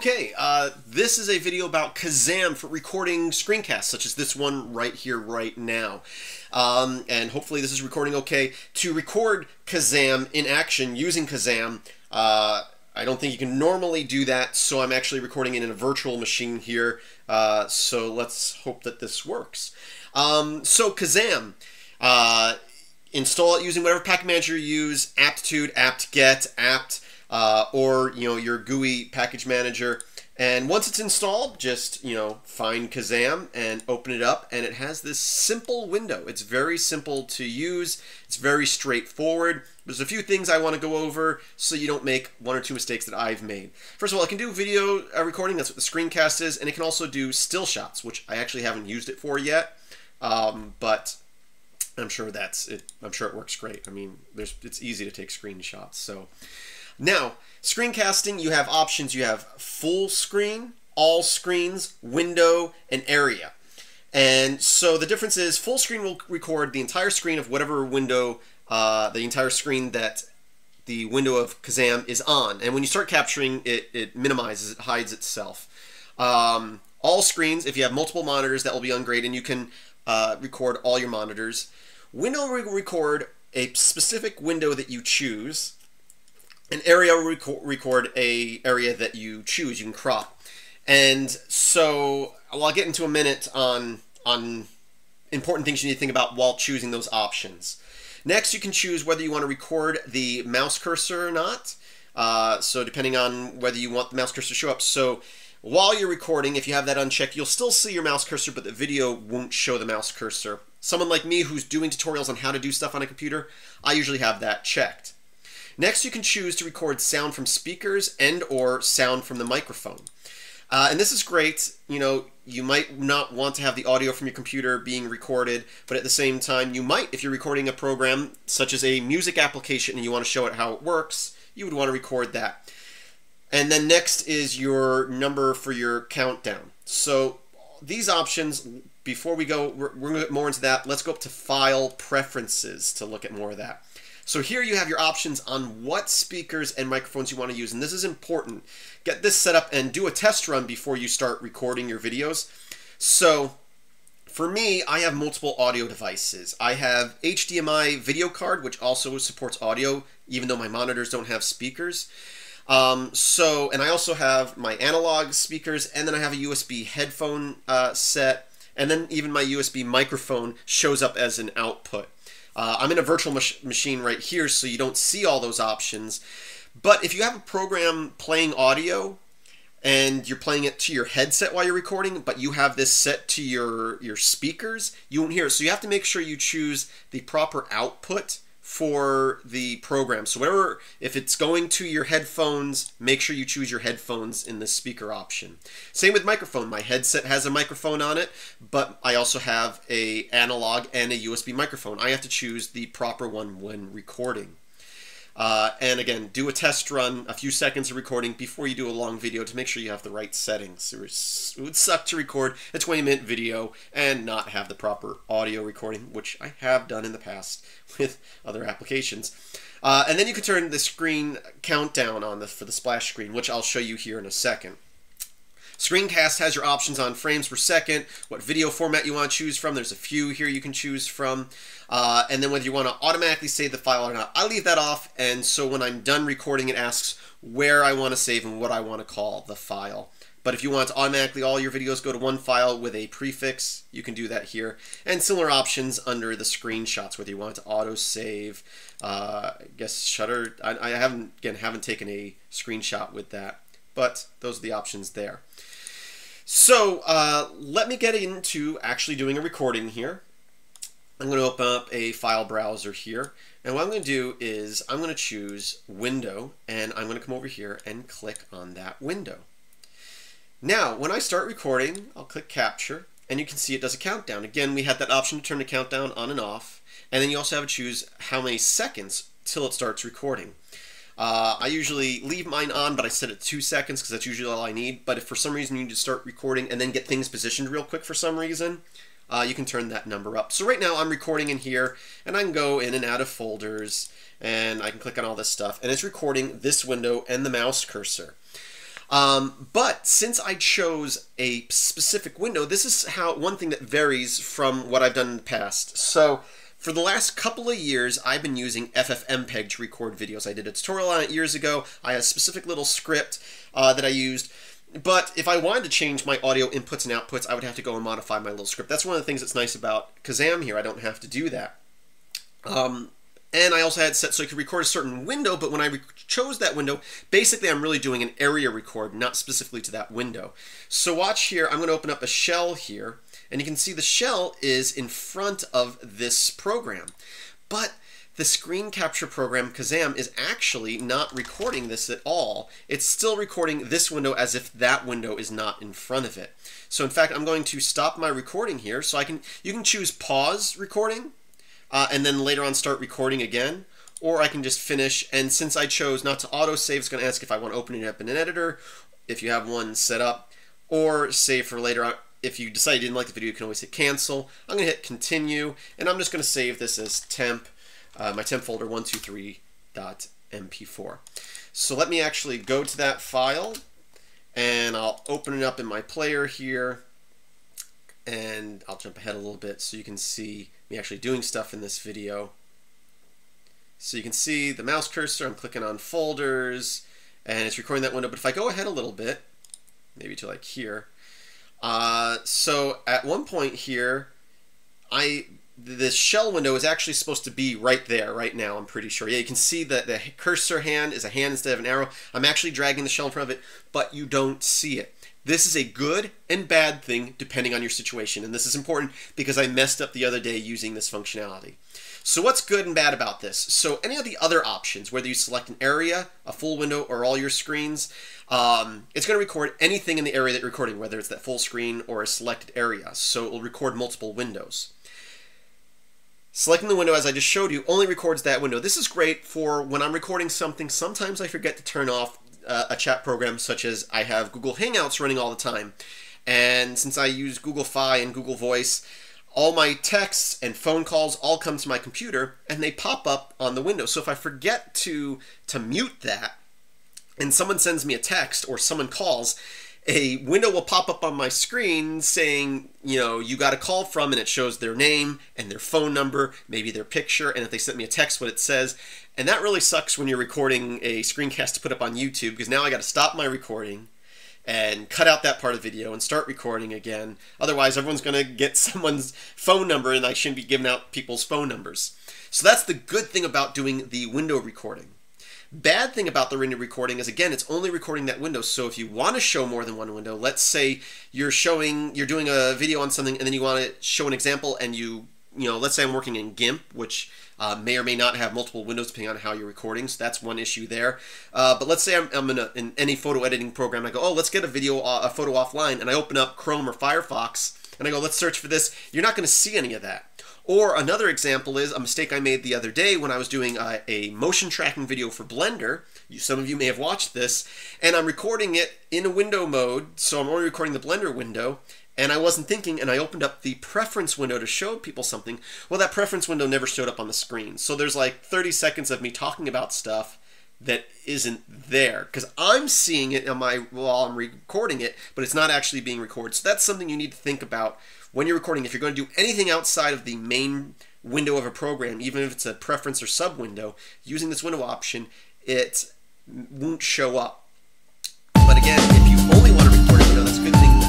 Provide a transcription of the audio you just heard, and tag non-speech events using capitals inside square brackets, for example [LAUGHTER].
Okay, uh, this is a video about Kazam for recording screencasts, such as this one right here, right now. Um, and hopefully this is recording okay. To record Kazam in action using Kazam, uh, I don't think you can normally do that, so I'm actually recording it in a virtual machine here. Uh, so let's hope that this works. Um, so Kazam, uh, install it using whatever package manager you use, aptitude, apt-get, apt, uh, or you know your GUI package manager. And once it's installed, just you know find Kazam and open it up, and it has this simple window. It's very simple to use. It's very straightforward. There's a few things I want to go over so you don't make one or two mistakes that I've made. First of all, it can do video uh, recording. That's what the screencast is, and it can also do still shots, which I actually haven't used it for yet. Um, but I'm sure that's it. I'm sure it works great. I mean, there's it's easy to take screenshots. So. Now, screencasting, you have options. You have full screen, all screens, window, and area. And so the difference is full screen will record the entire screen of whatever window, uh, the entire screen that the window of Kazam is on. And when you start capturing, it, it minimizes, it hides itself. Um, all screens, if you have multiple monitors, that will be on grade, and you can uh, record all your monitors. Window will record a specific window that you choose an area will record a area that you choose. You can crop, and so well, I'll get into a minute on on important things you need to think about while choosing those options. Next, you can choose whether you want to record the mouse cursor or not. Uh, so depending on whether you want the mouse cursor to show up. So while you're recording, if you have that unchecked, you'll still see your mouse cursor, but the video won't show the mouse cursor. Someone like me who's doing tutorials on how to do stuff on a computer, I usually have that checked. Next, you can choose to record sound from speakers and or sound from the microphone. Uh, and this is great. You know, you might not want to have the audio from your computer being recorded, but at the same time, you might, if you're recording a program such as a music application and you want to show it how it works, you would want to record that. And then next is your number for your countdown. So these options, before we go, we're, we're going to get more into that. Let's go up to File Preferences to look at more of that. So here you have your options on what speakers and microphones you want to use, and this is important. Get this set up and do a test run before you start recording your videos. So for me, I have multiple audio devices. I have HDMI video card, which also supports audio, even though my monitors don't have speakers. Um, so, and I also have my analog speakers, and then I have a USB headphone uh, set, and then even my USB microphone shows up as an output. Uh, I'm in a virtual mach machine right here, so you don't see all those options. But if you have a program playing audio and you're playing it to your headset while you're recording, but you have this set to your, your speakers, you won't hear it. So you have to make sure you choose the proper output for the program. So whatever, if it's going to your headphones, make sure you choose your headphones in the speaker option. Same with microphone. My headset has a microphone on it, but I also have a analog and a USB microphone. I have to choose the proper one when recording. Uh, and again, do a test run, a few seconds of recording before you do a long video to make sure you have the right settings. It would suck to record a 20 minute video and not have the proper audio recording, which I have done in the past [LAUGHS] with other applications. Uh, and then you can turn the screen countdown on the, for the splash screen, which I'll show you here in a second. Screencast has your options on frames per second, what video format you want to choose from. There's a few here you can choose from. Uh, and then whether you want to automatically save the file or not. I leave that off, and so when I'm done recording, it asks where I want to save and what I want to call the file. But if you want to automatically all your videos go to one file with a prefix, you can do that here. And similar options under the screenshots, whether you want to auto save, uh, I guess Shutter. I, I haven't again haven't taken a screenshot with that, but those are the options there. So uh, let me get into actually doing a recording here. I'm going to open up a file browser here. And what I'm going to do is I'm going to choose Window, and I'm going to come over here and click on that window. Now, when I start recording, I'll click Capture, and you can see it does a countdown. Again, we had that option to turn the countdown on and off, and then you also have to choose how many seconds till it starts recording. Uh, I usually leave mine on, but I set it two seconds because that's usually all I need. But if for some reason you need to start recording and then get things positioned real quick for some reason, uh, you can turn that number up. So right now I'm recording in here, and I can go in and out of folders, and I can click on all this stuff, and it's recording this window and the mouse cursor. Um, but since I chose a specific window, this is how one thing that varies from what I've done in the past. So for the last couple of years, I've been using FFmpeg to record videos. I did a tutorial on it years ago. I had a specific little script uh, that I used. But if I wanted to change my audio inputs and outputs, I would have to go and modify my little script. That's one of the things that's nice about Kazam here. I don't have to do that. Um, and I also had set so I could record a certain window, but when I chose that window, basically I'm really doing an area record, not specifically to that window. So watch here, I'm going to open up a shell here, and you can see the shell is in front of this program. But the screen capture program Kazam is actually not recording this at all. It's still recording this window as if that window is not in front of it. So in fact, I'm going to stop my recording here so I can, you can choose pause recording uh, and then later on start recording again. Or I can just finish, and since I chose not to autosave, it's going to ask if I want to open it up in an editor, if you have one set up, or save for later on. If you decide you didn't like the video, you can always hit cancel. I'm going to hit continue, and I'm just going to save this as temp, uh, my temp folder 123.mp4. So let me actually go to that file, and I'll open it up in my player here, and I'll jump ahead a little bit so you can see me actually doing stuff in this video. So you can see the mouse cursor, I'm clicking on folders, and it's recording that window. But if I go ahead a little bit, maybe to like here, uh, so at one point here, I this shell window is actually supposed to be right there right now I'm pretty sure yeah you can see that the cursor hand is a hand instead of an arrow I'm actually dragging the shell in front of it but you don't see it this is a good and bad thing depending on your situation. And this is important because I messed up the other day using this functionality. So what's good and bad about this? So any of the other options, whether you select an area, a full window, or all your screens, um, it's going to record anything in the area that you're recording, whether it's that full screen or a selected area. So it will record multiple windows. Selecting the window, as I just showed you, only records that window. This is great for when I'm recording something. Sometimes I forget to turn off uh, a chat program such as I have Google Hangouts running all the time. And since I use Google Fi and Google Voice, all my texts and phone calls all come to my computer and they pop up on the window. So if I forget to to mute that and someone sends me a text or someone calls, a window will pop up on my screen saying, you know, you got a call from, and it shows their name and their phone number, maybe their picture, and if they sent me a text, what it says. And that really sucks when you're recording a screencast to put up on YouTube because now I got to stop my recording and cut out that part of the video and start recording again. Otherwise, everyone's going to get [LAUGHS] someone's phone number, and I shouldn't be giving out people's phone numbers. So that's the good thing about doing the window recording. Bad thing about the window recording is again, it's only recording that window. So if you want to show more than one window, let's say you're showing, you're doing a video on something and then you want to show an example and you, you know, let's say I'm working in GIMP, which uh, may or may not have multiple windows depending on how you're recording. So that's one issue there. Uh, but let's say I'm, I'm in, a, in, any photo editing program. I go, oh, let's get a video, uh, a photo offline, and I open up Chrome or Firefox, and I go, let's search for this. You're not going to see any of that. Or another example is a mistake I made the other day when I was doing a, a motion tracking video for Blender. You, some of you may have watched this, and I'm recording it in a window mode, so I'm only recording the Blender window, and I wasn't thinking, and I opened up the preference window to show people something. Well, that preference window never showed up on the screen. So there's like 30 seconds of me talking about stuff that isn't there because I'm seeing it on my while I'm recording it, but it's not actually being recorded. So that's something you need to think about when you're recording, if you're going to do anything outside of the main window of a program, even if it's a preference or sub window, using this window option, it won't show up. But again, if you only want to record a window, that's a good thing